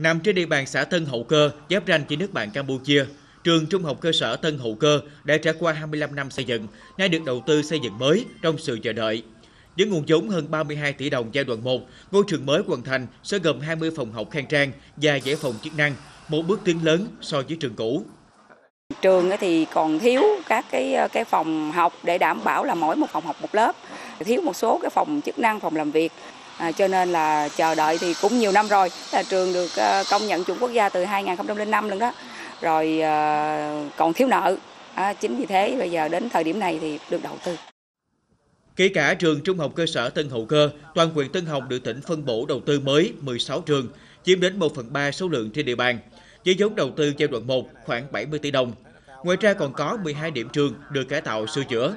Nằm trên địa bàn xã Tân Hậu Cơ, giáp ranh với nước bạn Campuchia, trường Trung học cơ sở Tân Hậu Cơ đã trải qua 25 năm xây dựng, nay được đầu tư xây dựng mới trong sự chờ đợi. Với nguồn vốn hơn 32 tỷ đồng giai đoạn 1, ngôi trường mới hoàn thành sẽ gồm 20 phòng học khang trang và giải phòng chức năng, một bước tiến lớn so với trường cũ. Trường thì còn thiếu các cái ờ, cái phòng học để đảm bảo là mỗi một phòng học một lớp, thiếu một số cái phòng chức năng, phòng làm việc. À, cho nên là chờ đợi thì cũng nhiều năm rồi. Là trường được uh, công nhận chuẩn quốc gia từ 2005 lần đó. Rồi uh, còn thiếu nợ. À, chính vì thế bây giờ đến thời điểm này thì được đầu tư. Kể cả trường Trung học cơ sở Tân Hậu Cơ, toàn quyện Tân Hồng được tỉnh phân bổ đầu tư mới 16 trường, chiếm đến 1 phần 3 số lượng trên địa bàn. Với vốn đầu tư giai đoạn 1 khoảng 70 tỷ đồng. Ngoài ra còn có 12 điểm trường được cải tạo sửa chữa.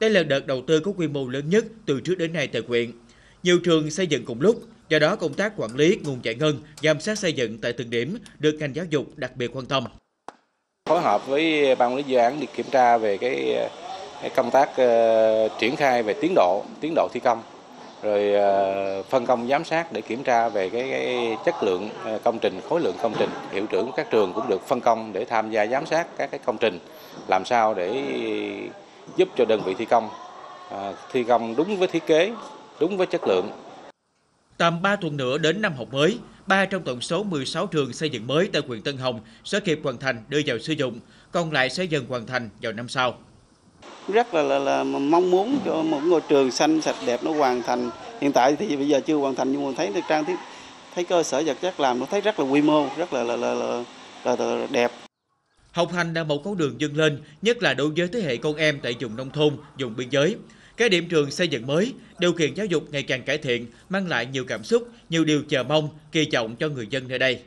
Đây là đợt đầu tư có quy mô lớn nhất từ trước đến nay tại huyện. Nhiều trường xây dựng cùng lúc, do đó công tác quản lý nguồn giải ngân, giám sát xây dựng tại từng điểm được ngành giáo dục đặc biệt quan tâm. Phối hợp với ban quản lý dự án đi kiểm tra về cái, cái công tác uh, triển khai về tiến độ, tiến độ thi công, rồi uh, phân công giám sát để kiểm tra về cái, cái chất lượng ờ, công trình, khối lượng công trình. Hiệu trưởng các trường cũng được phân công để tham gia giám sát các cái công trình, làm sao để giúp cho đơn vị thi công uh, thi công đúng với thiết kế, đúng với chất lượng. Tầm 3 tuần nữa đến năm học mới, 3 trong tổng số 16 trường xây dựng mới tại huyện Tân Hồng sẽ kịp hoàn thành đưa vào sử dụng, còn lại sẽ dần hoàn thành vào năm sau. Rất là, là, là mong muốn cho một ngôi trường xanh sạch đẹp nó hoàn thành. Hiện tại thì bây giờ chưa hoàn thành nhưng mà thấy trang thiết thấy cơ sở vật chất làm nó thấy rất là quy mô, rất là là, là, là, là, là đẹp. Học hành là một con đường dâng lên, nhất là đối với thế hệ con em tại vùng nông thôn, vùng biên giới. Các điểm trường xây dựng mới, điều kiện giáo dục ngày càng cải thiện, mang lại nhiều cảm xúc, nhiều điều chờ mong, kỳ vọng cho người dân nơi đây.